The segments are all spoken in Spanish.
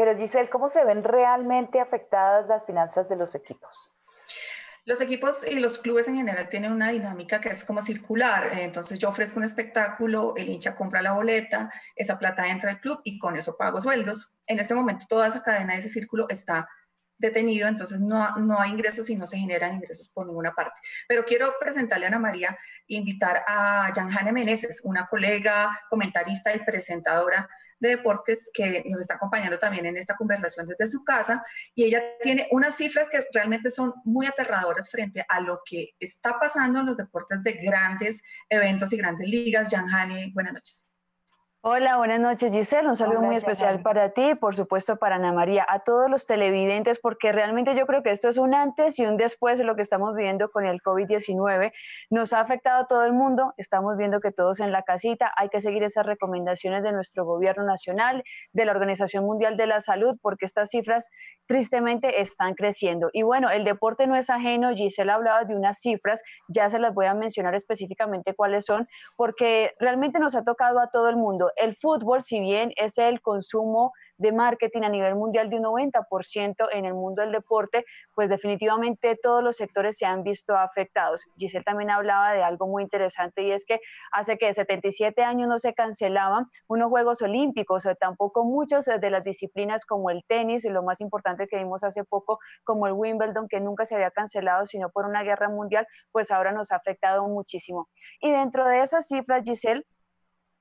Pero Giselle, ¿cómo se ven realmente afectadas las finanzas de los equipos? Los equipos y los clubes en general tienen una dinámica que es como circular. Entonces yo ofrezco un espectáculo, el hincha compra la boleta, esa plata entra al club y con eso pago sueldos. En este momento toda esa cadena, ese círculo está detenido, entonces no, no hay ingresos y no se generan ingresos por ninguna parte. Pero quiero presentarle a Ana María e invitar a Janjane Meneses, una colega, comentarista y presentadora de deportes que nos está acompañando también en esta conversación desde su casa y ella tiene unas cifras que realmente son muy aterradoras frente a lo que está pasando en los deportes de grandes eventos y grandes ligas. Janjane, buenas noches. Hola, buenas noches Giselle, un saludo muy especial para ti, por supuesto para Ana María, a todos los televidentes, porque realmente yo creo que esto es un antes y un después de lo que estamos viviendo con el COVID-19. Nos ha afectado a todo el mundo, estamos viendo que todos en la casita, hay que seguir esas recomendaciones de nuestro gobierno nacional, de la Organización Mundial de la Salud, porque estas cifras tristemente están creciendo. Y bueno, el deporte no es ajeno, Giselle hablaba de unas cifras, ya se las voy a mencionar específicamente cuáles son, porque realmente nos ha tocado a todo el mundo el fútbol, si bien es el consumo de marketing a nivel mundial de un 90% en el mundo del deporte, pues definitivamente todos los sectores se han visto afectados. Giselle también hablaba de algo muy interesante y es que hace que 77 años no se cancelaban unos Juegos Olímpicos, o tampoco muchas de las disciplinas como el tenis, y lo más importante que vimos hace poco como el Wimbledon, que nunca se había cancelado sino por una guerra mundial, pues ahora nos ha afectado muchísimo. Y dentro de esas cifras, Giselle,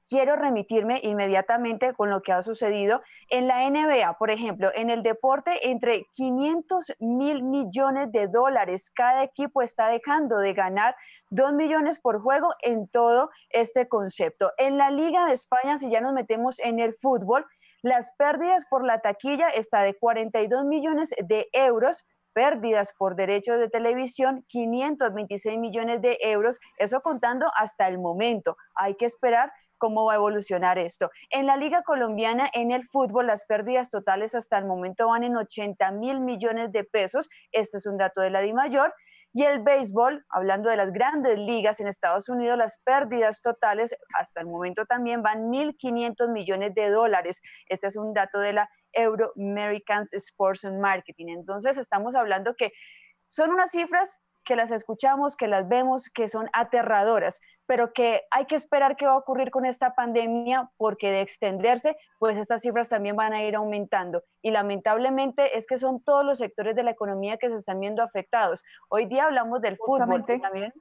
quiero remitirme inmediatamente con lo que ha sucedido en la NBA, por ejemplo, en el deporte entre 500 mil millones de dólares. Cada equipo está dejando de ganar 2 millones por juego en todo este concepto. En la Liga de España, si ya nos metemos en el fútbol, las pérdidas por la taquilla está de 42 millones de euros pérdidas por derechos de televisión, 526 millones de euros, eso contando hasta el momento. Hay que esperar cómo va a evolucionar esto. En la Liga Colombiana, en el fútbol, las pérdidas totales hasta el momento van en 80 mil millones de pesos. Este es un dato de la DIMAYOR. Y el béisbol, hablando de las grandes ligas en Estados Unidos, las pérdidas totales hasta el momento también van 1.500 millones de dólares. Este es un dato de la Euro American Sports Marketing. Entonces, estamos hablando que son unas cifras que las escuchamos, que las vemos, que son aterradoras, pero que hay que esperar qué va a ocurrir con esta pandemia porque de extenderse, pues estas cifras también van a ir aumentando. Y lamentablemente es que son todos los sectores de la economía que se están viendo afectados. Hoy día hablamos del fútbol también.